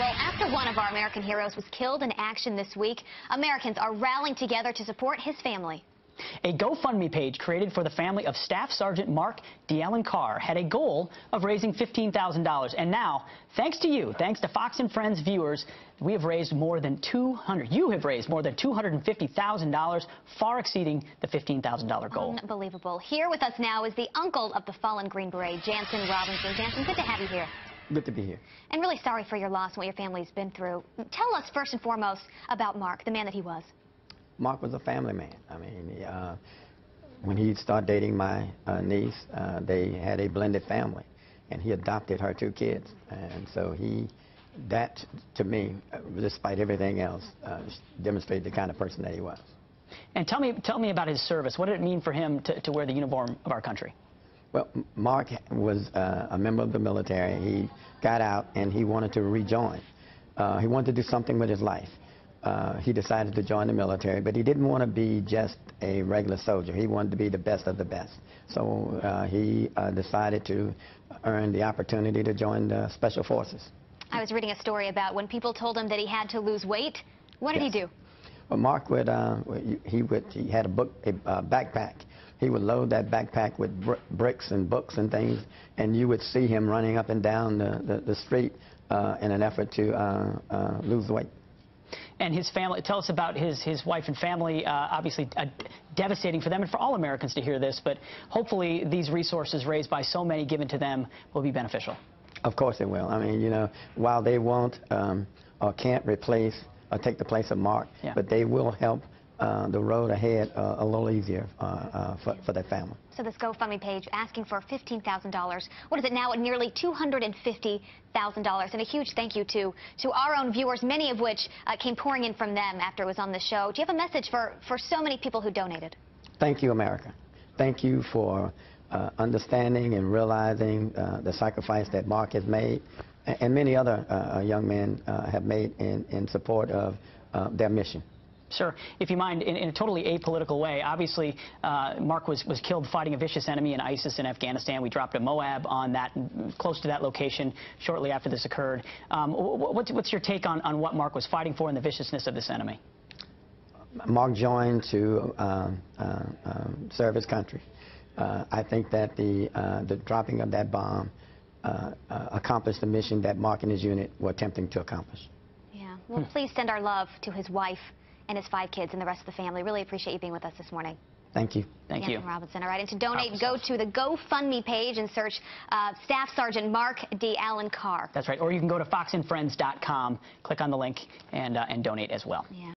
Well, after one of our American heroes was killed in action this week, Americans are rallying together to support his family. A GoFundMe page created for the family of Staff Sergeant Mark De Alencar had a goal of raising $15,000. And now, thanks to you, thanks to Fox and Friends viewers, we have raised more than 200. You have raised more than $250,000, far exceeding the $15,000 goal. Unbelievable. Here with us now is the uncle of the fallen Green Beret, Jansen Robinson. Jansen, good to have you here. Good to be here. And really sorry for your loss and what your family's been through. Tell us first and foremost about Mark, the man that he was. Mark was a family man. I mean, uh, when he started dating my uh, niece, uh, they had a blended family, and he adopted her two kids. And so he, that to me, uh, despite everything else, uh, demonstrated the kind of person that he was. And tell me, tell me about his service. What did it mean for him to, to wear the uniform of our country? Well, Mark was uh, a member of the military. He got out and he wanted to rejoin. he wanted to do something with his life uh, he decided to join the military, but he didn't want to be just a regular soldier. He wanted to be the best of the best. So uh, he uh, decided to earn the opportunity to join the Special Forces. I was reading a story about when people told him that he had to lose weight. What did yes. he do? Well, Mark would, uh, he would, he had a book, a uh, backpack. He would load that backpack with br bricks and books and things, and you would see him running up and down the, the, the street uh, in an effort to lose weight and his family. Tell us about his, his wife and family. Uh, obviously, uh, devastating for them and for all Americans to hear this, but hopefully these resources raised by so many given to them will be beneficial. Of course it will. I mean, you know, while they won't um, or can't replace or take the place of Mark, yeah. but they will help uh, the road ahead uh, a little easier uh, uh, for, for that family. So this GoFundMe page asking for $15,000. What is it now at nearly $250,000? And a huge thank you to, to our own viewers, many of which uh, came pouring in from them after it was on the show. Do you have a message for, for so many people who donated? Thank you, America. Thank you for uh, understanding and realizing the sacrifice that Mark has made and many other young men have made in, in support of their mission. Sir, if you mind, in, in, a totally apolitical way, obviously uh, Mark was, was killed fighting a vicious enemy in ISIS in Afghanistan. We dropped a MOAB on that, close to that location shortly after this occurred. Um, what's, what's your take on, on what Mark was fighting for and the viciousness of this enemy? Mark joined to uh, uh, um, serve his country. Uh, I think that the, uh, the dropping of that bomb uh, accomplished the mission that Mark and his unit were attempting to accomplish. Yeah. Well, hmm. please send our love to his wife and his five kids and the rest of the family. Really appreciate you being with us this morning. Thank you. Thank Anthony you. Robinson. All right, and to donate, go to the GoFundMe page and search uh, Staff Sergeant Mark De Alencar. That's right. Or you can go to foxandfriends.com, click on the link, and, uh, and donate as well. Yeah.